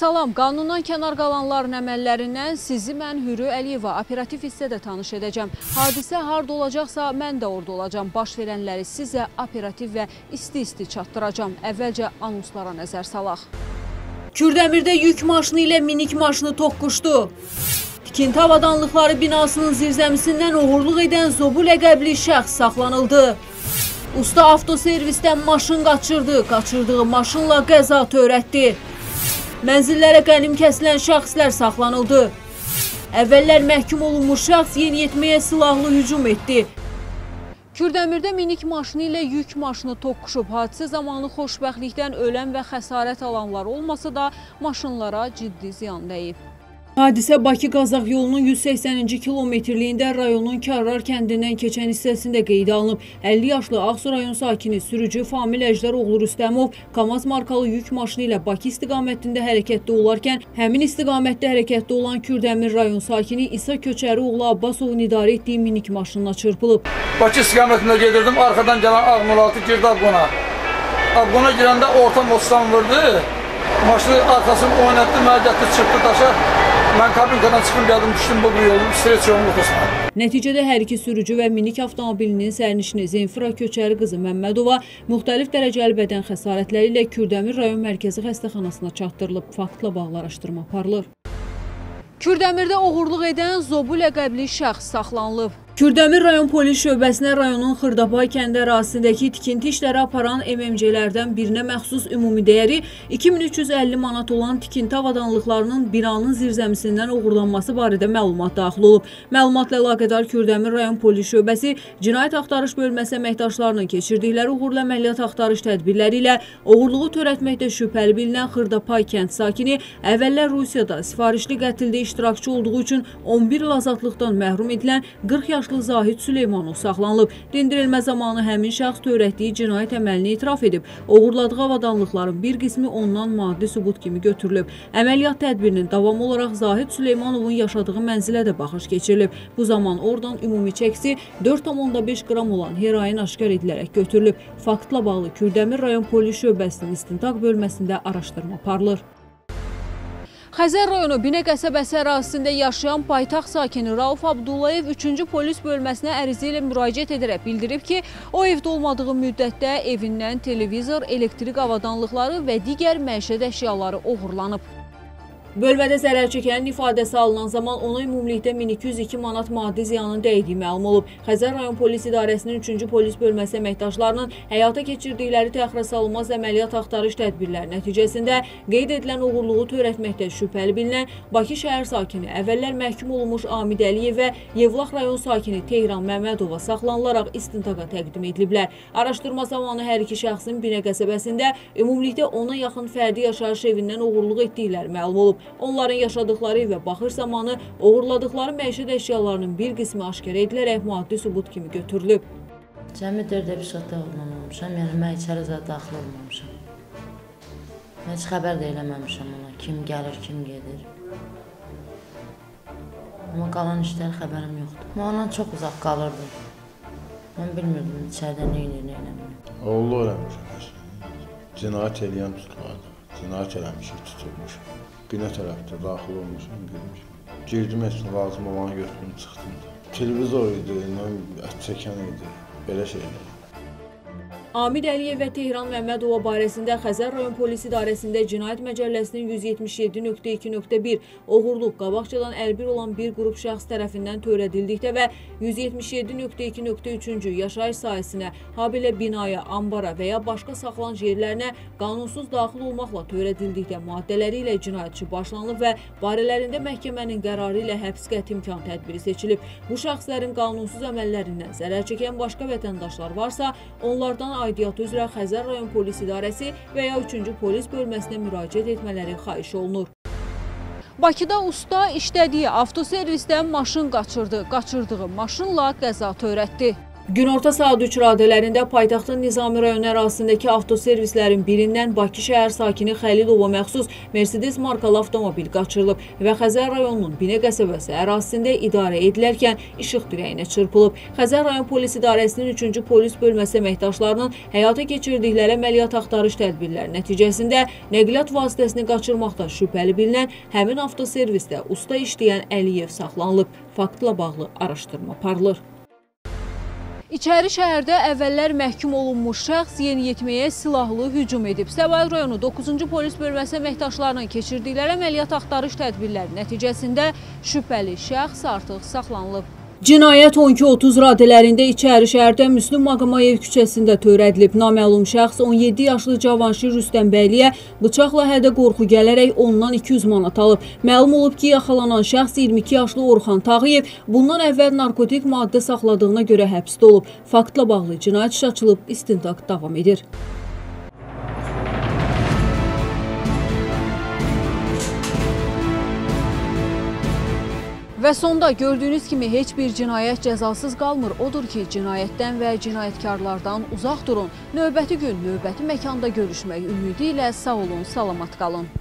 Salam, qanundan kənar qalanların əməllərindən sizi mən Hürü Əliyeva operativ hissədə tanış edəcəm. Hadisə harda olacaqsa mən də orada olacam. Baş verənləri sizə operativ və isti-isti çatdıracam. Əvvəlcə anonslara nəzər salaq. Kürdəmirdə yük maşını ilə minik maşını toqquşdu. Tikinti avadanlıqları binasının zirzəmisindən uğurluq edən Zobu ləqəbli şəxs saxlanıldı. Usta avtoservisdən maşın qaçırdı, qaçırdığı maşınla qəza törətdi. Mənzillərə qənim kəsilən şəxslər saxlanıldı. Əvvəllər məhkum olunmuş şəxs yeniyetməyə silahlı hücum etdi. Kürdəmirdə minik maşını ilə yük maşını toqquşub. Hadisə zamanı xoşbəxtlikdən ölən və xəsarət alanlar olmasa da maşınlara ciddi ziyan dəyib. Hadisə Bakı-Qazax yolunun 180-ci kilometrliyində rayonun Karrar kəndindən keçən hissəsində qeydə alınıb. 50 yaşlı Ağsu rayon sakini sürücü Famil Əjdəroğlu Rüstəmov Kamaz markalı yük maşını ilə Bakı istiqamətində hərəkətdə olarkən, həmin istiqamətdə hərəkətdə olan Kürdəmir rayon sakini İsa Köçərioğlu Abbasovun idarə etdiyi minik maşınına çırpılıb. Bakı istiqamətində gedirdim, arxadan gələn Ağ06 girdi Abqona. Abqona girəndə orta mostan vurdu. Maşını arxasını oynatdı, mənə gətirdi, çırpdı daşa. Mən kabinkadan çıxım gəldim, düşdüm bu yolun, streç yolun ortasına. Nəticədə hər iki sürücü və minik avtomobilinin sərnişini Zenfira Köçəri qızı Məmmədova müxtəlif dərəcəli bədən xəsarətləri ilə Kürdəmir rayon mərkəzi xəstəxanasına çatdırılıb. Faktla bağlı araşdırma aparılır. Kürdəmirdə oğurluq edən Zobu ləqəbli şəxs saxlanılıb. Kürdəmir rayon polis şöbəsinə rayonun Xırdapay kəndi ərazisindəki tikinti işləri aparan MMC-lərdən birinə məxsus ümumi dəyəri 2350 manat olan tikinti avadanlıqlarının binanın zirzəmisindən uğurlanması barədə məlumat daxil olub. Məlumatla əlaqədar Kürdəmir rayon polis şöbəsi cinayət axtarış bölməsi əməkdaşlarının keçirdikləri uğurlu əməliyyat axtarış tədbirləri ilə oğurluğu törətməkdə şübhəli bilinən Xırdapay kənd sakini əvvəllər Rusiyada sifarişli qətildə iştirakçı olduğu üçün 11 il azadlıqdan məhrum edilən 40 yaşlı yaşlı Zahid Süleymanov saxlanılıb. Dindirilmə zamanı həmin şəxs törətdiyi cinayət əməlini etiraf edib. Oğurladığı avadanlıqların bir qismi ondan maddi sübut kimi götürülüb. Əməliyyat tədbirinin davamı olaraq Zahid Süleymanovun yaşadığı mənzilə də baxış keçirilib. Bu zaman oradan ümumi çəkisi 4,5 qram olan heroin aşkar edilərək götürülüb. Faktla bağlı Kürdəmir rayon polis şöbəsinin istintaq bölməsində araşdırma aparılır. Xəzər rayonu Binə qəsəbəsi ərazisində yaşayan paytaxt sakini Rauf Abdullayev 3-cü polis bölməsinə ərizə ilə müraciət edərək bildirib ki, o evdə olmadığı müddətdə evindən televizor, elektrik avadanlıqları və digər məişət əşyaları oğurlanıb. Bölmədə zərər çəkənin ifadəsi alınan zaman ona ümumilikdə 1202 manat maddi ziyanın dəydiyi məlum olub. Xəzər rayon polis idarəsinin 3-cü polis bölməsi əməkdaşlarının həyata keçirdikləri təxirəsalınmaz əməliyyat axtarış tədbirləri nəticəsində qeyd edilən uğurluğu törətməkdə şübhəli bilinən Bakı şəhər sakini, əvvəllər məhkum olunmuş Amid Əliyev və Yevlax rayon sakini Tehran Məmmədova saxlanılaraq istintaqa təqdim ediliblər. Araşdırma zamanı hər iki şəxsin Binə qəsəbəsində ümumilikdə ona yaxın fərdi yaşayış evindən uğurluq etdikləri məlum olub. Onların yaşadıkları evə baxış zamanı oğurladıkları məişət əşyalarının bir qismi aşkar edilərək maddi sübut kimi götürülüb. Cəmi 4 epizodda olmamışam, yəni mən içəri zət daxil olmamışam. Mən heç xəbər də eləməmişəm ona, kim gəlir, kim gedir. Amma qalan işlər xəbərim yoxdur. Mən ondan çox uzaq qalırdım. Mən bilmirdim içəridə nə edir, nə eləmir. Oğlu öyrənmişəm. Cinayət eləyən tutmadı. Cinayət eləmişik, tutulmuşum. Binə tərəfdə daxil olmuşam, girmişəm. Girdim, heç lazım olanı götürdüm, çıxdım. Televizor idi, ət çəkən idi, belə şeylər. Amid Əliyev və Tehran Məmmədova barəsində Xəzər rayon polis idarəsində Cinayət Məcəlləsinin 177.2.1 oğurluq qabaqcadan əlbir olan bir qrup şəxs tərəfindən törədildikdə və 177.2.3-cü yaşayış sahəsinə, habelə binaya, ambara və ya başqa saxlanc yerlərinə qanunsuz daxil olmaqla törədildikdə maddələri ilə cinayətçi başlanılıb və barələrində məhkəmənin qərarı ilə həbs qəti imkan tədbiri seçilib. Bu şəxslərin qanunsuz əməllərindən zərər çəkən başqa vətəndaşlar varsa, onlardan aidiyyatı üzrə Xəzər rayon polis idarəsi və ya 3-cü polis bölməsinə müraciət etmələri xahiş olunur. Bakıda usta işlədiyi avtoservisdən maşın qaçırdı. Qaçırdığı maşınla qəza törətdi. Günorta saat 3 radələrində paytaxtın Nizami rayon ərazisindəki avtoservislərin birindən Bakı şəhər sakini Xəlilova məxsus Mercedes markalı avtomobil qaçırılıb və Xəzər rayonunun Binə qəsəbəsi ərazisində idarə edilərkən işıq dirəyinə çırpılıb. Xəzər rayon polis idarəsinin 3-cü polis bölməsi əməkdaşlarının həyata keçirdikləri əməliyyat axtarış tədbirləri nəticəsində nəqliyyat vasitəsini qaçırmaqda şübhəli bilinən həmin avtoservisdə usta işləyən Əliyev saxlanılıb. Faktla bağlı araşdırma aparılır. İçəri şəhərdə əvvəllər məhkum olunmuş şəxs yeniyetməyə silahlı hücum edib. Səbail rayonu 9-cu polis bölməsi əməkdaşlarının keçirdikləri əməliyyat axtarış tədbirləri nəticəsində şübhəli şəxs artıq saxlanılıb. Cinayət 12.30 radələrində İçəri şəhərdə Müslüm Maqamayev küçəsində törədilib. Naməlum şəxs 17 yaşlı Cavanşir Rüstəmbəyliyə bıçaqla hədə qorxu gələrək ondan 200 manat alıb. Məlum olub ki, yaxalanan şəxs 22 yaşlı Orxan Tağıyev bundan əvvəl narkotik maddə saxladığına görə həbsdə olub. Faktla bağlı cinayət işi açılıb, istintaq davam edir. Və sonda gördüyünüz kimi heç bir cinayət cəzasız qalmır. Odur ki, cinayətdən və cinayətkarlardan uzaq durun. Növbəti gün, növbəti məkanda görüşmək ümidi ilə sağ olun, salamat qalın.